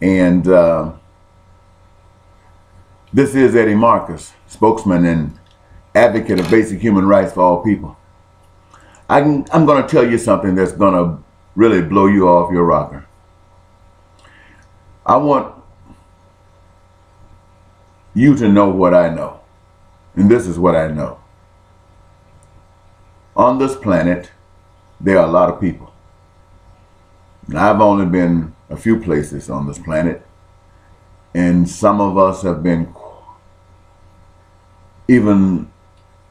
And uh, this is Eddie Marcus, spokesman and advocate of basic human rights for all people. I am going to tell you something that's going to really blow you off your rocker. I want you to know what I know. And this is what I know. On this planet, there are a lot of people. And I've only been a few places on this planet, and some of us have been even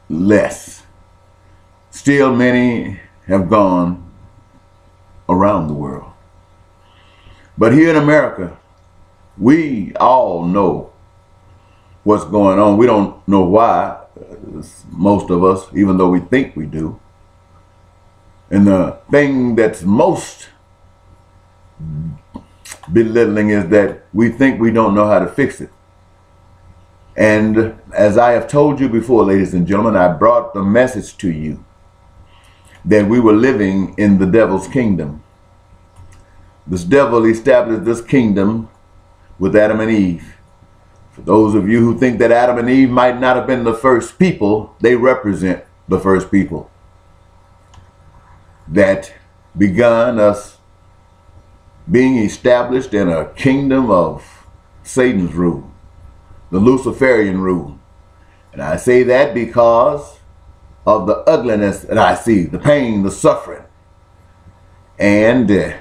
less. Still, many have gone around the world. But here in America, we all know what's going on. We don't know why, most of us, even though we think we do. And the thing that's most belittling is that we think we don't know how to fix it. And as I have told you before, ladies and gentlemen, I brought the message to you that we were living in the devil's kingdom. This devil established this kingdom with Adam and Eve. For those of you who think that Adam and Eve might not have been the first people, they represent the first people that begun us being established in a kingdom of Satan's rule, the Luciferian rule. And I say that because of the ugliness that I see, the pain, the suffering. And uh,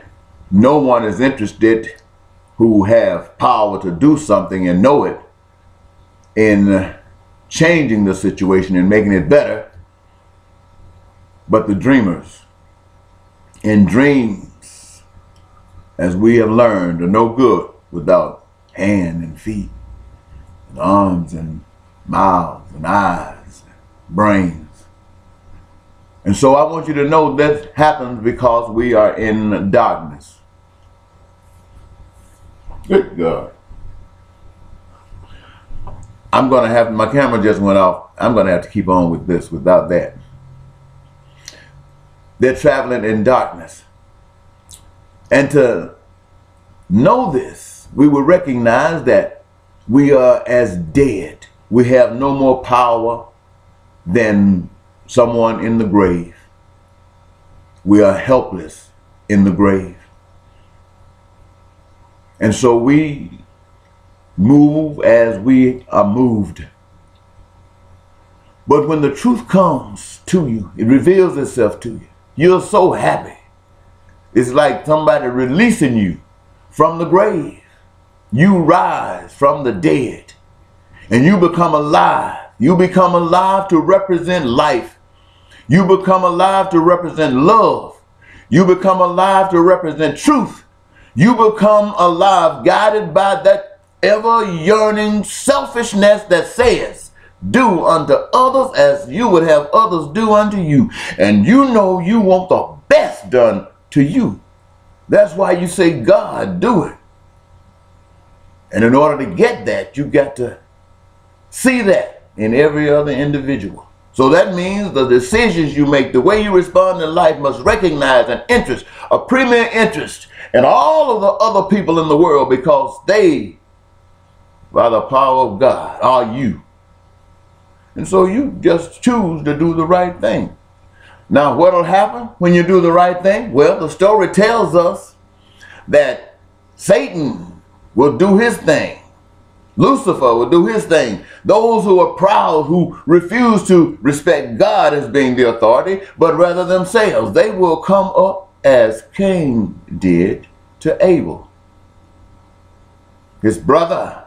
no one is interested who have power to do something and know it in changing the situation and making it better, but the dreamers. And dreams as we have learned, are no good without hand and feet, and arms and mouths and eyes, and brains. And so I want you to know that happens because we are in darkness. Good God. I'm going to have, my camera just went off. I'm going to have to keep on with this without that. They're traveling in darkness. And to know this, we will recognize that we are as dead. We have no more power than someone in the grave. We are helpless in the grave. And so we move as we are moved. But when the truth comes to you, it reveals itself to you. You're so happy it's like somebody releasing you from the grave. You rise from the dead and you become alive. You become alive to represent life. You become alive to represent love. You become alive to represent truth. You become alive guided by that ever yearning selfishness that says, do unto others as you would have others do unto you. And you know you want the best done to you. That's why you say, God, do it. And in order to get that, you got to see that in every other individual. So that means the decisions you make, the way you respond in life must recognize an interest, a premier interest in all of the other people in the world because they, by the power of God, are you. And so you just choose to do the right thing. Now, what will happen when you do the right thing? Well, the story tells us that Satan will do his thing. Lucifer will do his thing. Those who are proud, who refuse to respect God as being the authority, but rather themselves, they will come up as Cain did to Abel. His brother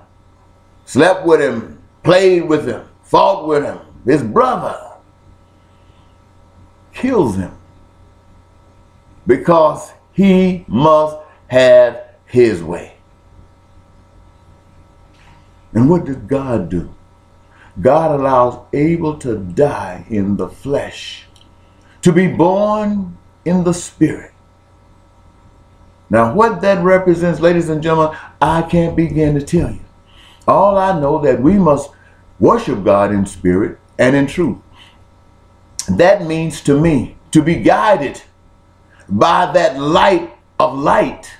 slept with him, played with him, fought with him. His brother kills him because he must have his way. And what does God do? God allows Abel to die in the flesh, to be born in the spirit. Now, what that represents, ladies and gentlemen, I can't begin to tell you. All I know that we must worship God in spirit and in truth. That means to me to be guided by that light of light.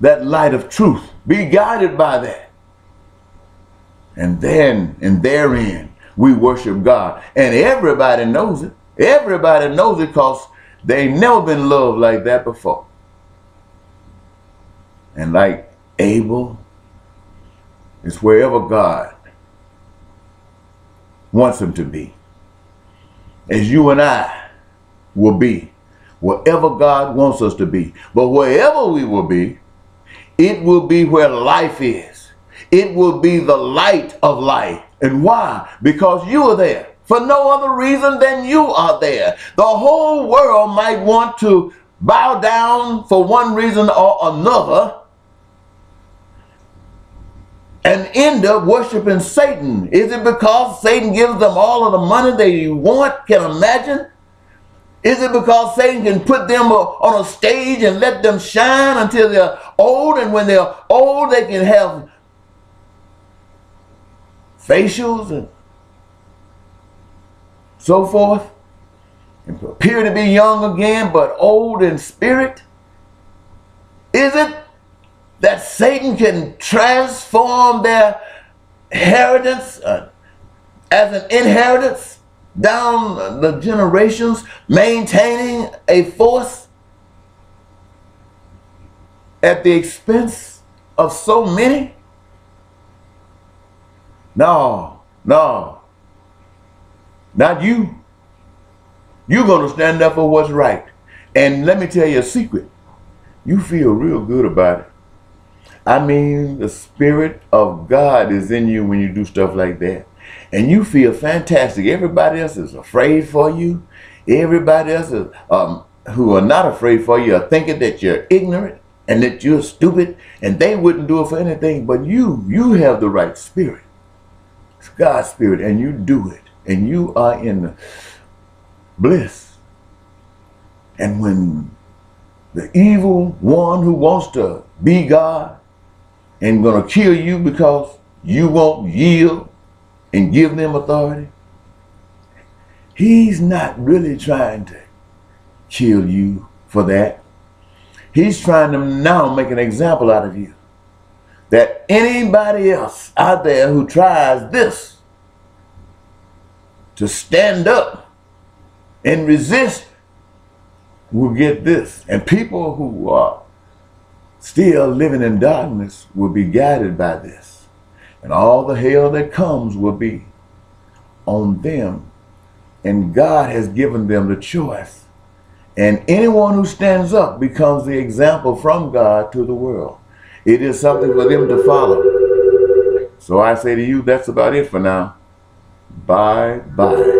that light of truth. Be guided by that. And then, and therein, we worship God. And everybody knows it. Everybody knows it because they never been loved like that before. And like Abel, it's wherever God wants him to be. As you and I will be, wherever God wants us to be. But wherever we will be, it will be where life is. It will be the light of life. And why? Because you are there. For no other reason than you are there. The whole world might want to bow down for one reason or another and end up worshiping Satan? Is it because Satan gives them all of the money they want, can imagine? Is it because Satan can put them on a stage and let them shine until they're old, and when they're old, they can have facials and so forth, and appear to be young again, but old in spirit? Is it that Satan can transform their inheritance uh, as an inheritance down the generations, maintaining a force at the expense of so many? No, no, not you. You're going to stand up for what's right. And let me tell you a secret. You feel real good about it. I mean, the Spirit of God is in you when you do stuff like that. And you feel fantastic. Everybody else is afraid for you. Everybody else is, um, who are not afraid for you are thinking that you're ignorant and that you're stupid and they wouldn't do it for anything. But you, you have the right spirit. It's God's spirit and you do it. And you are in bliss. And when the evil one who wants to be God and going to kill you because you won't yield and give them authority, he's not really trying to kill you for that. He's trying to now make an example out of you. That anybody else out there who tries this to stand up and resist will get this. And people who are still living in darkness will be guided by this. And all the hell that comes will be on them. And God has given them the choice. And anyone who stands up becomes the example from God to the world. It is something for them to follow. So I say to you, that's about it for now. Bye bye.